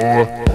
boy.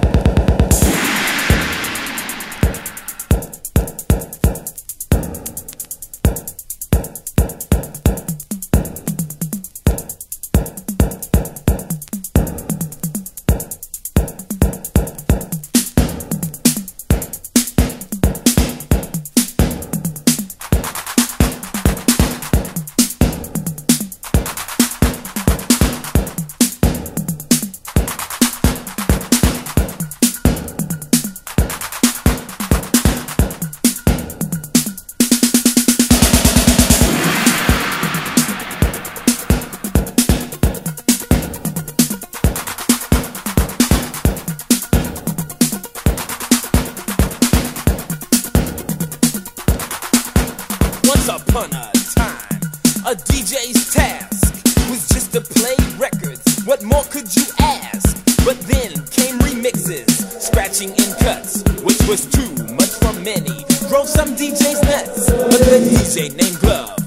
What more could you ask? But then came remixes, scratching in cuts, which was too much for many. Drove some DJs nuts. But the DJ named Glove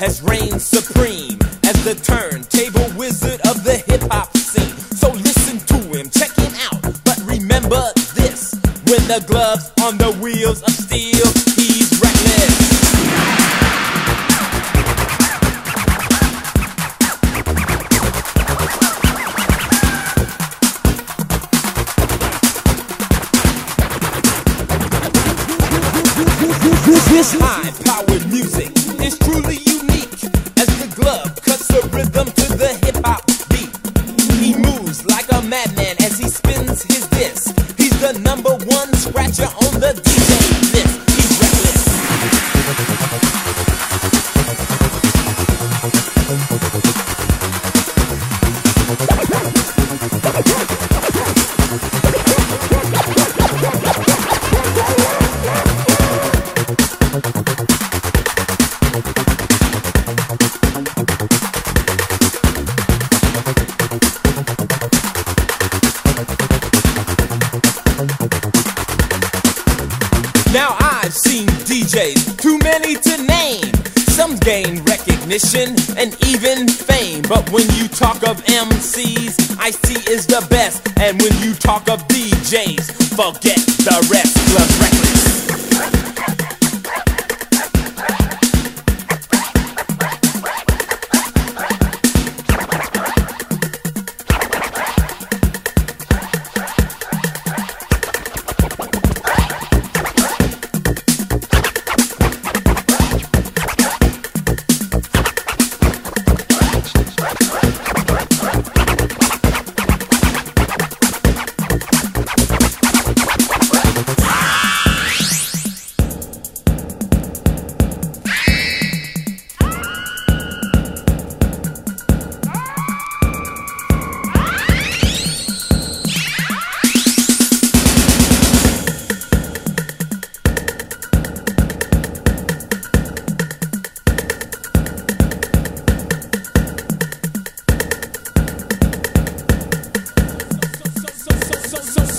has reigned supreme as the turntable wizard of the hip hop scene. So listen to him, check him out. But remember this when the gloves on the wheels of steel, This high-powered music is truly unique as the glove cuts the rhythm to the hip-hop beat. He moves like a madman as he spins his disc. He's the number one scratcher on the DJ list. Now I've seen DJs, too many to name. Some gain recognition and even fame. But when you talk of MCs, Ice-T is the best. And when you talk of DJs, forget the rest. Love reckless.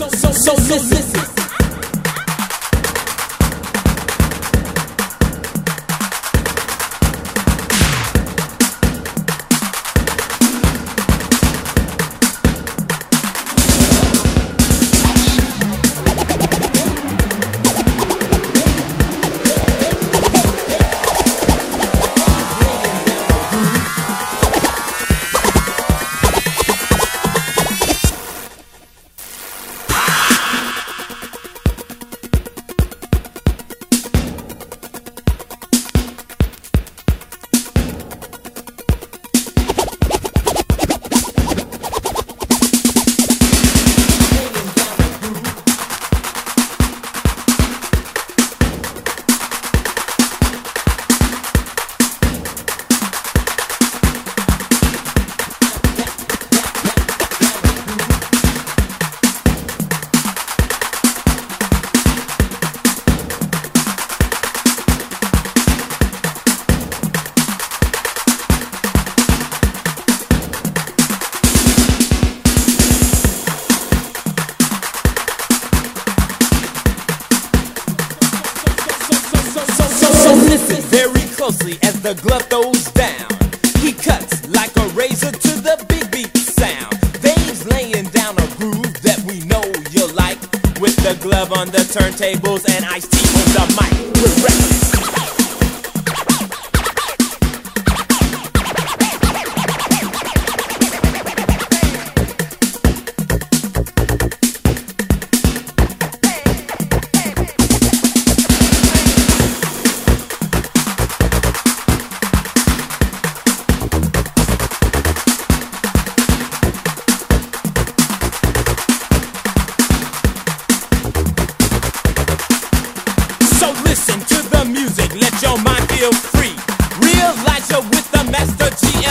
so, so, so são, very closely as the glove goes down. He cuts like a razor to the big beat sound. Dave's laying down a groove that we know you'll like. With the glove on the turntables and Ice-T on the mic. We're reckless. let your mind feel free. Realize you're with the Master G